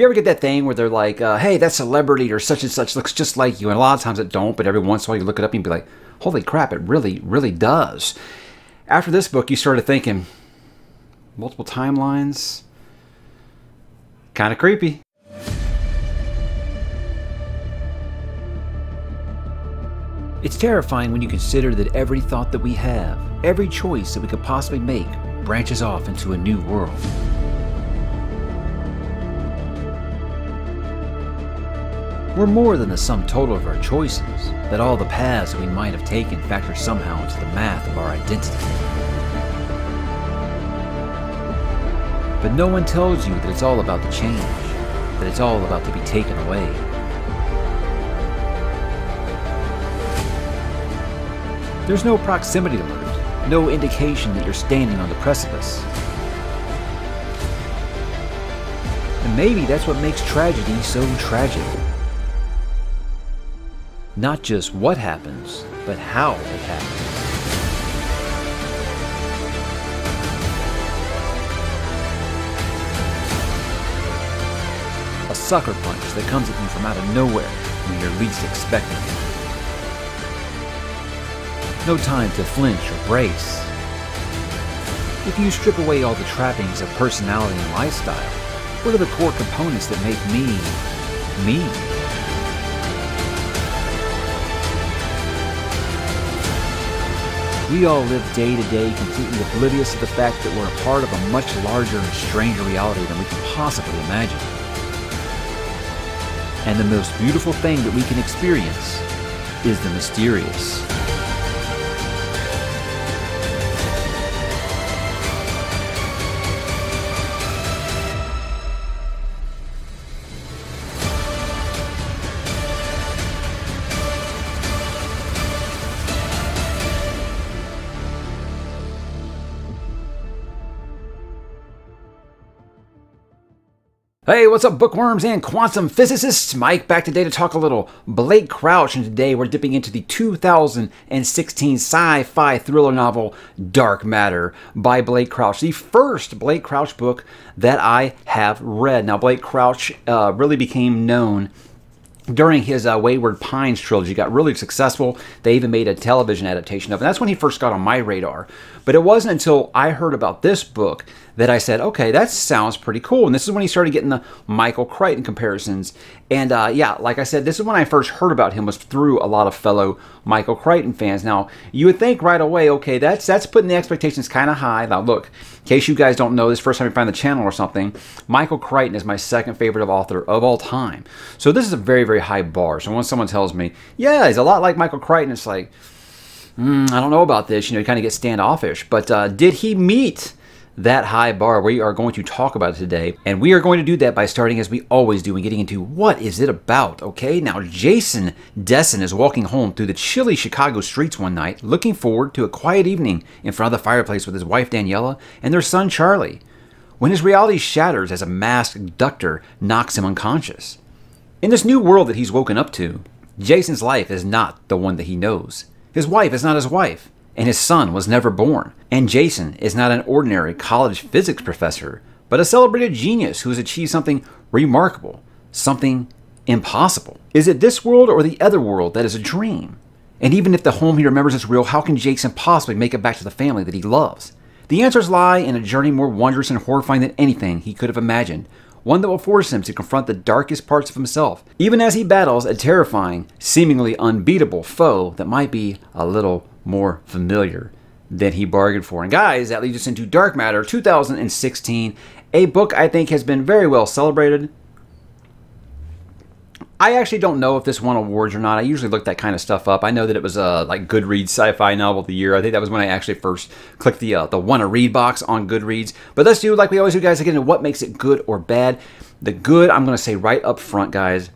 You ever get that thing where they're like, uh, hey, that celebrity or such and such looks just like you? And a lot of times it don't, but every once in a while you look it up and be like, holy crap, it really, really does. After this book, you started thinking, multiple timelines? Kind of creepy. It's terrifying when you consider that every thought that we have, every choice that we could possibly make, branches off into a new world. We're more than the sum total of our choices, that all the paths we might have taken factor somehow into the math of our identity. But no one tells you that it's all about the change, that it's all about to be taken away. There's no proximity alert, no indication that you're standing on the precipice. And maybe that's what makes tragedy so tragic. Not just what happens, but how it happens. A sucker punch that comes at you from out of nowhere when you're least expecting it. No time to flinch or brace. If you strip away all the trappings of personality and lifestyle, what are the core components that make me, me? We all live day to day completely oblivious to the fact that we're a part of a much larger and stranger reality than we can possibly imagine. And the most beautiful thing that we can experience is the mysterious. Hey, what's up, bookworms and quantum physicists? Mike back today to talk a little Blake Crouch, and today we're dipping into the 2016 sci fi thriller novel Dark Matter by Blake Crouch, the first Blake Crouch book that I have read. Now, Blake Crouch uh, really became known during his uh, Wayward Pines trilogy got really successful. They even made a television adaptation of it. And that's when he first got on my radar. But it wasn't until I heard about this book that I said, okay, that sounds pretty cool. And this is when he started getting the Michael Crichton comparisons. And uh, yeah, like I said, this is when I first heard about him was through a lot of fellow Michael Crichton fans. Now, you would think right away, okay, that's that's putting the expectations kind of high. Now, look, in case you guys don't know this, first time you find the channel or something, Michael Crichton is my second favorite of author of all time. So this is a very, very high bar. So when someone tells me, yeah, he's a lot like Michael Crichton, it's like, mm, I don't know about this. You know, you kind of get standoffish. But uh, did he meet that high bar. We are going to talk about it today, and we are going to do that by starting as we always do and getting into what is it about, okay? Now, Jason Dessen is walking home through the chilly Chicago streets one night, looking forward to a quiet evening in front of the fireplace with his wife Daniela and their son Charlie, when his reality shatters as a masked doctor knocks him unconscious. In this new world that he's woken up to, Jason's life is not the one that he knows. His wife is not his wife and his son was never born. And Jason is not an ordinary college physics professor, but a celebrated genius who has achieved something remarkable, something impossible. Is it this world or the other world that is a dream? And even if the home he remembers is real, how can Jason possibly make it back to the family that he loves? The answers lie in a journey more wondrous and horrifying than anything he could have imagined, one that will force him to confront the darkest parts of himself, even as he battles a terrifying, seemingly unbeatable foe that might be a little more familiar than he bargained for. And guys, that leads us into Dark Matter 2016, a book I think has been very well celebrated. I actually don't know if this won awards or not. I usually look that kind of stuff up. I know that it was a like Goodreads Sci-Fi Novel of the Year. I think that was when I actually first clicked the uh, the want to read box on Goodreads. But let's do like we always do, guys. Again, what makes it good or bad? The good, I'm going to say right up front, guys.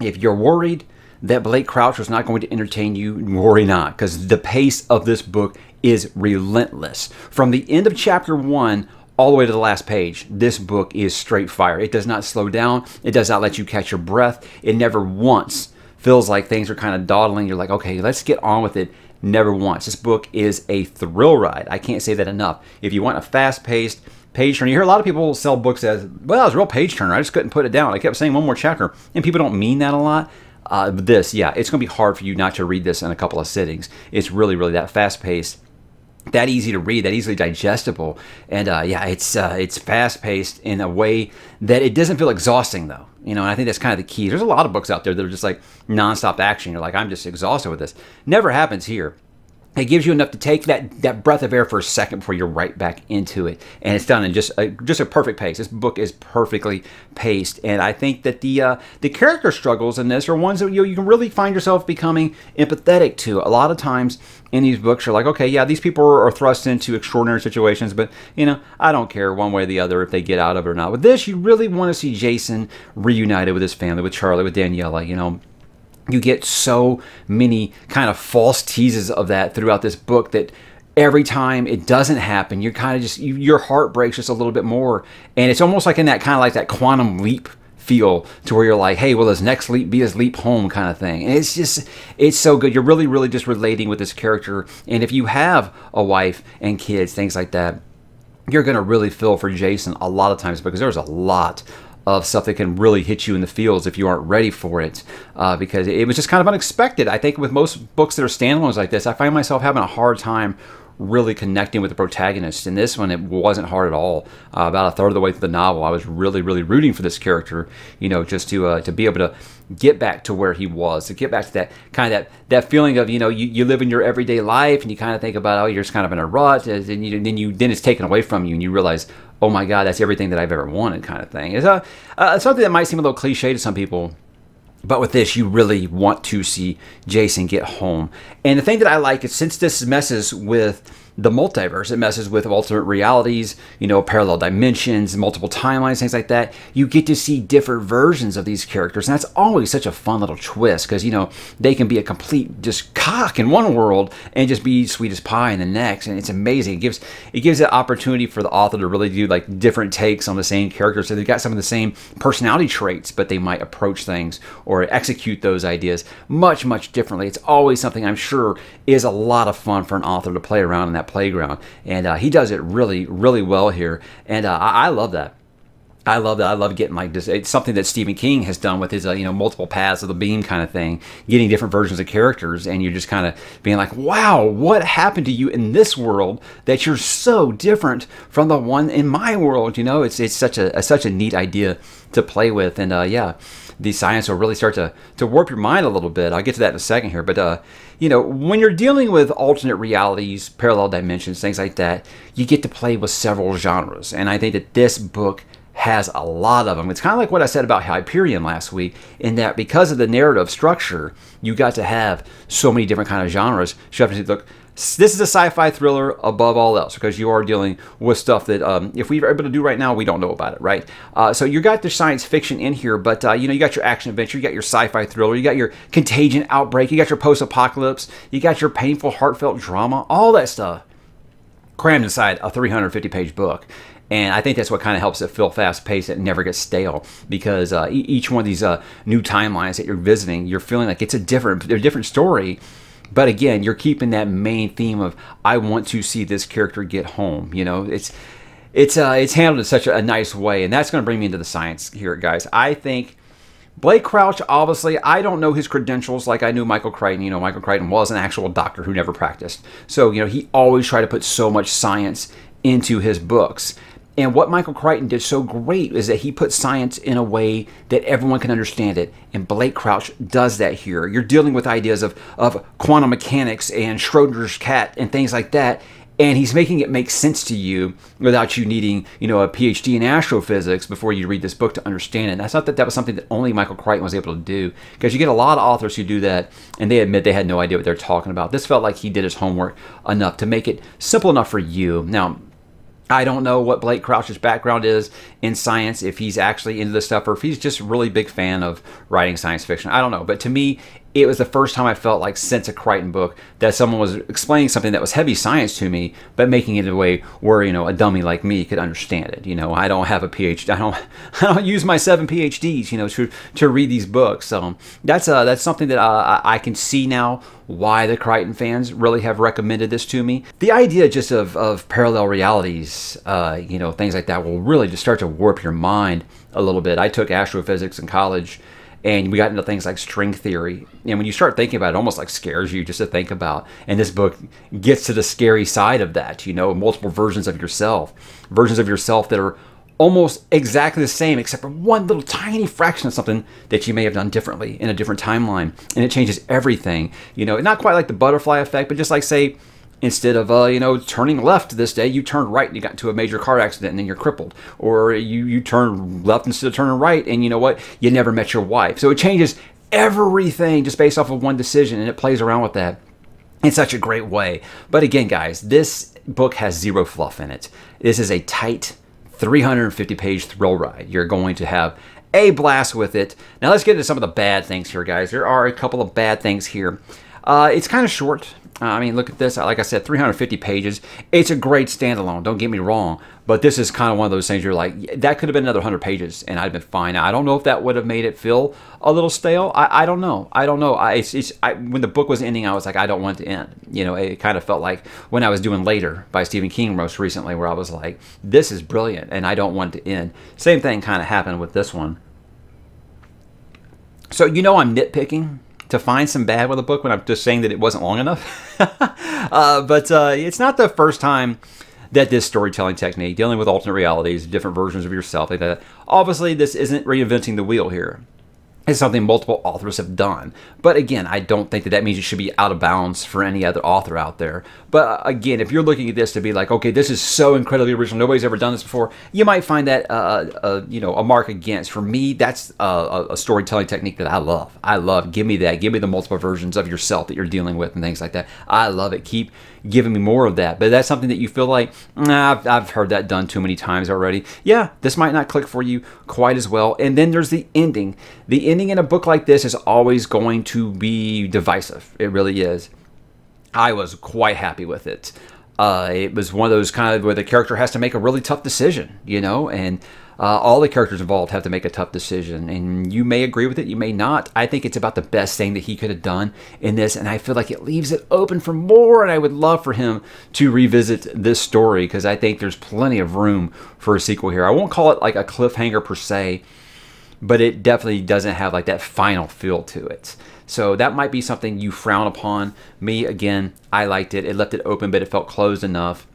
If you're worried that Blake Crouch was not going to entertain you, worry not, because the pace of this book is relentless. From the end of chapter one all the way to the last page, this book is straight fire. It does not slow down, it does not let you catch your breath. It never once feels like things are kind of dawdling. You're like, okay, let's get on with it. Never once. This book is a thrill ride. I can't say that enough. If you want a fast paced, page turner. You hear a lot of people sell books as, well, it's a real page turner. I just couldn't put it down. I kept saying one more chapter. And people don't mean that a lot. Uh, this, yeah, it's going to be hard for you not to read this in a couple of sittings. It's really, really that fast paced that easy to read, that easily digestible, and uh, yeah, it's uh, it's fast paced in a way that it doesn't feel exhausting though. You know, and I think that's kind of the key. There's a lot of books out there that are just like nonstop action. You're like, I'm just exhausted with this. Never happens here it gives you enough to take that, that breath of air for a second before you're right back into it. And it's done in just a, just a perfect pace. This book is perfectly paced. And i think that the uh, the character struggles in this are ones that you, you can really find yourself becoming empathetic to. A lot of times in these books you're like okay yeah these people are thrust into extraordinary situations but you know i don't care one way or the other if they get out of it or not. With this you really want to see jason reunited with his family with charlie with daniela you know you get so many kind of false teases of that throughout this book that every time it doesn't happen you're kind of just you, your heart breaks just a little bit more. And it's almost like in that kind of like that quantum leap feel to where you're like hey will this next leap be his leap home? kind of thing. And it's just it's so good. You're really really just relating with this character. And if you have a wife and kids things like that you're going to really feel for jason a lot of times because there's a lot of stuff that can really hit you in the feels if you aren't ready for it. Uh, because it was just kind of unexpected. I think with most books that are standalones like this, I find myself having a hard time really connecting with the protagonist. In this one, it wasn't hard at all. Uh, about a third of the way through the novel, I was really, really rooting for this character. You know, just to uh, to be able to get back to where he was, to get back to that kind of that that feeling of you know you, you live in your everyday life and you kind of think about oh you're just kind of in a rut, and you, then you then it's taken away from you and you realize oh my God, that's everything that I've ever wanted kind of thing. It's a, uh, something that might seem a little cliche to some people. But with this, you really want to see Jason get home. And the thing that I like is since this messes with the multiverse. It messes with alternate realities, you know, parallel dimensions, multiple timelines, things like that. You get to see different versions of these characters, and that's always such a fun little twist because you know they can be a complete just cock in one world and just be sweet as pie in the next, and it's amazing. It gives it gives the opportunity for the author to really do like different takes on the same character, so they've got some of the same personality traits, but they might approach things or execute those ideas much much differently. It's always something I'm sure is a lot of fun for an author to play around in that playground. And uh, he does it really, really well here. And uh, I, I love that. I love that. I love getting like this. It's something that Stephen King has done with his, uh, you know, multiple paths of the beam kind of thing, getting different versions of characters, and you're just kind of being like, wow, what happened to you in this world that you're so different from the one in my world? You know, it's it's such a, a such a neat idea to play with, and uh, yeah, the science will really start to, to warp your mind a little bit. I'll get to that in a second here. But, uh, you know, when you're dealing with alternate realities, parallel dimensions, things like that, you get to play with several genres. And I think that this book has a lot of them. It's kind of like what I said about Hyperion last week, in that because of the narrative structure, you got to have so many different kind of genres. You have to look, this is a sci-fi thriller above all else because you are dealing with stuff that um, if we are able to do right now, we don't know about it, right? Uh, so you got the science fiction in here, but uh, you know you got your action adventure, you got your sci-fi thriller, you got your contagion outbreak, you got your post-apocalypse, you got your painful, heartfelt drama, all that stuff crammed inside a 350-page book. And I think that's what kind of helps it feel fast paced and never gets stale because uh, each one of these uh, new timelines that you're visiting, you're feeling like it's a different, a different story but again, you're keeping that main theme of I want to see this character get home. You know, it's it's uh, it's handled in such a, a nice way, and that's going to bring me into the science here, guys. I think Blake Crouch, obviously, I don't know his credentials like I knew Michael Crichton. You know, Michael Crichton was an actual doctor who never practiced, so you know he always tried to put so much science into his books. And what Michael Crichton did so great is that he put science in a way that everyone can understand it. And Blake Crouch does that here. You're dealing with ideas of, of quantum mechanics and Schrodinger's cat and things like that. And he's making it make sense to you without you needing, you know, a PhD in astrophysics before you read this book to understand it. And that's not that that was something that only Michael Crichton was able to do, because you get a lot of authors who do that, and they admit they had no idea what they're talking about. This felt like he did his homework enough to make it simple enough for you. Now, I don't know what Blake Crouch's background is in science, if he's actually into this stuff or if he's just a really big fan of writing science fiction. I don't know. But to me, it was the first time I felt like since a Crichton book that someone was explaining something that was heavy science to me, but making it in a way where you know a dummy like me could understand it. You know, I don't have a PhD. I don't. I don't use my seven PhDs. You know, to to read these books. So that's uh that's something that uh, I can see now why the Crichton fans really have recommended this to me. The idea just of, of parallel realities, uh, you know, things like that will really just start to warp your mind a little bit. I took astrophysics in college and we got into things like string theory. And when you start thinking about it, it almost like scares you just to think about. And this book gets to the scary side of that, you know, multiple versions of yourself, versions of yourself that are almost exactly the same, except for one little tiny fraction of something that you may have done differently in a different timeline. And it changes everything. You know, not quite like the butterfly effect, but just like, say, instead of uh, you know turning left this day you turned right and you got into a major car accident and then you're crippled or you you turn left instead of turning right and you know what you never met your wife so it changes everything just based off of one decision and it plays around with that in such a great way but again guys this book has zero fluff in it this is a tight 350 page thrill ride. You're going to have a blast with it. Now let's get into some of the bad things here, guys. There are a couple of bad things here. Uh, it's kind of short. Uh, I mean, look at this. Like I said, 350 pages. It's a great standalone. Don't get me wrong. But this is kind of one of those things you're like, that could have been another 100 pages and I'd been fine. I don't know if that would have made it feel a little stale. I, I don't know. I don't know. I, it's, it's, I, when the book was ending, I was like, I don't want it to end. You know, it kind of felt like when I was doing Later by Stephen King most recently, where I was like, this is brilliant and I don't want it to end. Same thing kind of happened with this one. So, you know, I'm nitpicking to find some bad with a book when I'm just saying that it wasn't long enough. uh, but uh, it's not the first time that this storytelling technique, dealing with alternate realities, different versions of yourself, like that. Obviously, this isn't reinventing the wheel here. It's something multiple authors have done. But again, I don't think that that means it should be out of bounds for any other author out there. But uh, again, if you're looking at this to be like, okay, this is so incredibly original, nobody's ever done this before, you might find that, uh, uh, you know, a mark against. For me, that's a, a, storytelling technique that I love. I love. Give me that. Give me the multiple versions of yourself that you're dealing with and things like that. I love it. Keep giving me more of that. But that's something that you feel like, nah, I've, I've heard that done too many times already. Yeah, this might not click for you quite as well. And then there's the ending. The ending in a book like this is always going to be divisive. It really is. I was quite happy with it. Uh, it was one of those kind of where the character has to make a really tough decision, you know, and uh, all the characters involved have to make a tough decision, and you may agree with it, you may not. I think it's about the best thing that he could have done in this, and I feel like it leaves it open for more. And I would love for him to revisit this story because I think there's plenty of room for a sequel here. I won't call it like a cliffhanger per se, but it definitely doesn't have like that final feel to it. So that might be something you frown upon. Me, again, I liked it. It left it open, but it felt closed enough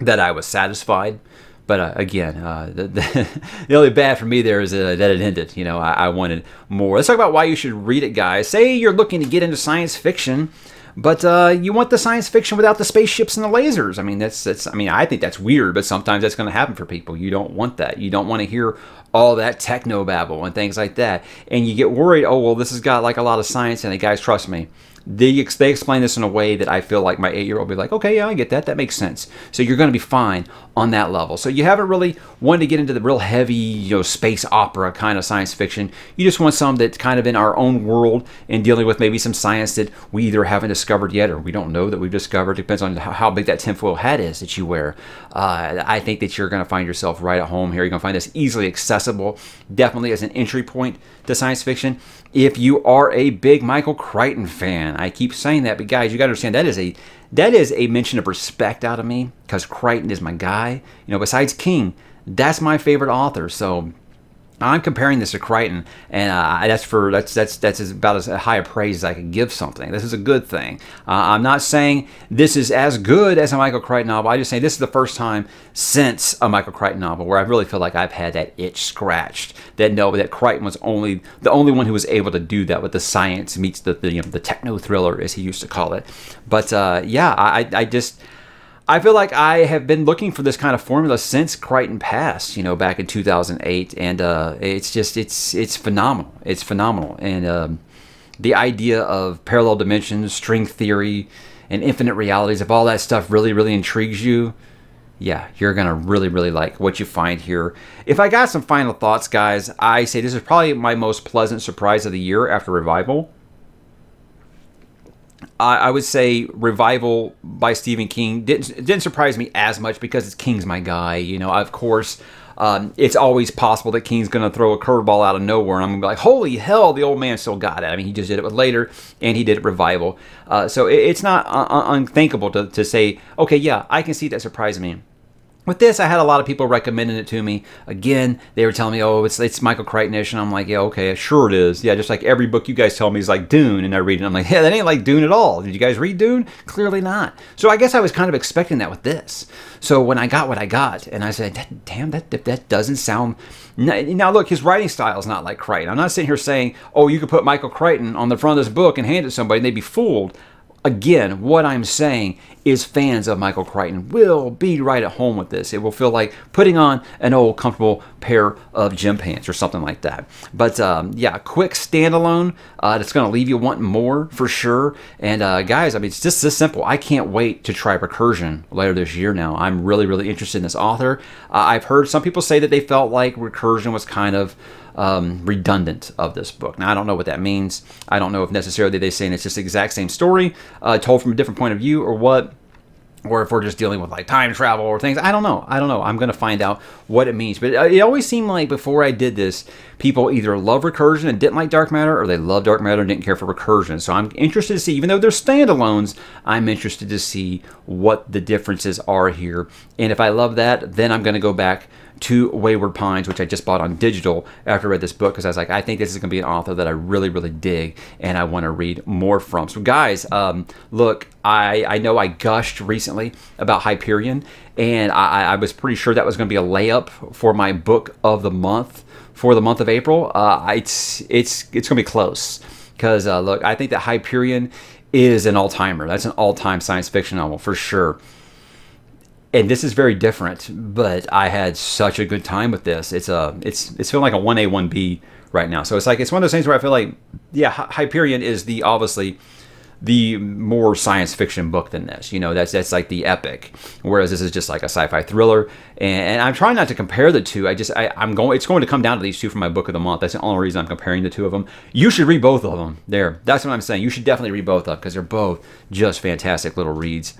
that I was satisfied. But uh, again, uh, the, the, the, only bad for me there is uh, that it ended. You know, I, I, wanted more. Let's talk about why you should read it, guys. Say you're looking to get into science fiction, but uh, you want the science fiction without the spaceships and the lasers. I mean, that's that's. I mean, I think that's weird, but sometimes that's going to happen for people. You don't want that. You don't want to hear all that techno babble and things like that, and you get worried. Oh well, this has got like a lot of science in it, guys. Trust me they, they explain this in a way that I feel like my eight year old will be like, okay, yeah, I get that. That makes sense. So you're going to be fine on that level. So you haven't really wanted to get into the real heavy, you know, space opera kind of science fiction. You just want some that's kind of in our own world and dealing with maybe some science that we either haven't discovered yet or we don't know that we've discovered. Depends on how big that tinfoil hat is that you wear. Uh, I think that you're going to find yourself right at home here. You're going to find this easily accessible, definitely as an entry point to science fiction if you are a big Michael Crichton fan. I keep saying that, but guys, you got to understand that is a that is a mention of respect out of me because Crichton is my guy. You know, besides King, that's my favorite author. So I'm comparing this to Crichton, and uh, that's for that's that's that's about as high a praise as I can give something. This is a good thing. Uh, I'm not saying this is as good as a Michael Crichton novel. I just say this is the first time since a Michael Crichton novel where I really feel like I've had that itch scratched. That no, that Crichton was only the only one who was able to do that with the science meets the the, you know, the techno thriller as he used to call it. But uh, yeah, I I just. I feel like I have been looking for this kind of formula since Crichton passed, you know, back in 2008, and uh, it's just it's it's phenomenal. It's phenomenal, and um, the idea of parallel dimensions, string theory, and infinite realities, if all that stuff really really intrigues you, yeah, you're gonna really really like what you find here. If I got some final thoughts, guys, I say this is probably my most pleasant surprise of the year after Revival. I, would say Revival by Stephen King didn't didn't surprise me as much because it's King's my guy. You know, of course. Um, it's always possible that King's going to throw a curveball out of nowhere. And I'm going to be like, holy hell, the old man still got it. I mean, he just did it with Later, and he did it Revival. Uh, so it, it's not un- unthinkable to, to say, okay, yeah, I can see that surprising me. With this, I had a lot of people recommending it to me. Again, they were telling me, "Oh, it's it's Michael Crichtonish," and I'm like, "Yeah, okay, sure it is. Yeah, just like every book you guys tell me is like Dune, and I read it. I'm like, yeah, that ain't like Dune at all. Did you guys read Dune? Clearly not. So I guess I was kind of expecting that with this. So when I got what I got, and I said, "Damn, that that doesn't sound." Now look, his writing style is not like Crichton. I'm not sitting here saying, "Oh, you could put Michael Crichton on the front of this book and hand it to somebody and they'd be fooled." Again, what I'm saying is fans of Michael Crichton will be right at home with this. It will feel like putting on an old comfortable pair of gym pants or something like that. But um, yeah, quick standalone uh, going to leave you wanting more for sure. And uh, guys, I mean, it's just this simple. I can't wait to try Recursion later this year now. I'm really, really interested in this author. Uh, I've heard some people say that they felt like Recursion was kind of um, redundant of this book. Now, I don't know what that means. I don't know if necessarily they're saying it's just the exact same story uh, told from a different point of view or what or if we're just dealing with like time travel or things. I don't know. I don't know. I'm going to find out what it means. But it always seemed like before I did this, people either love recursion and didn't like dark matter, or they love dark matter and didn't care for recursion. So I'm interested to see, even though they're standalones, I'm interested to see what the differences are here. And if I love that, then I'm going to go back to Wayward Pines, which I just bought on digital after I read this book because I was like, I think this is going to be an author that I really, really dig and I want to read more from. So, guys, um, look, I, I know I gushed recently about Hyperion, and I, I was pretty sure that was going to be a layup for my book of the month for the month of April. Uh, it's it's it's going to be close because uh, look, I think that Hyperion is an all timer. That's an all time science fiction novel for sure and this is very different, but I had such a good time with this. It's a it's it's feeling like a one A one B right now. So it's like it's one of those things where I feel like yeah, Hyperion is the obviously the more science fiction book than this. You know, that's that's like the epic, whereas this is just like a sci-fi thriller. And, and I'm trying not to compare the two. I just I, am going. It's going to come down to these two for my book of the month. That's the only reason I'm comparing the two of them. You should read both of them. There, that's what I'm saying. You should definitely read both of them because they're both just fantastic little reads.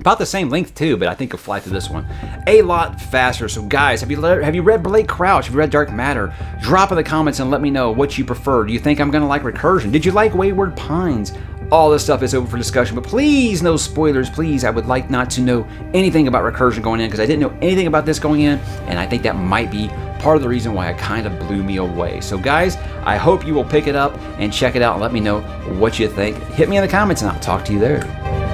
About the same length too, but I think you'll fly through this one a lot faster. So guys, have you have you read Blake Crouch? Have you read Dark Matter? Drop in the comments and let me know what you prefer. Do you think I'm gonna like Recursion? Did you like Wayward Pines? All this stuff is open for discussion, but please no spoilers, please. I would like not to know anything about Recursion going in because I didn't know anything about this going in, and I think that might be part of the reason why it kind of blew me away. So guys, I hope you will pick it up and check it out and let me know what you think. Hit me in the comments and I'll talk to you there.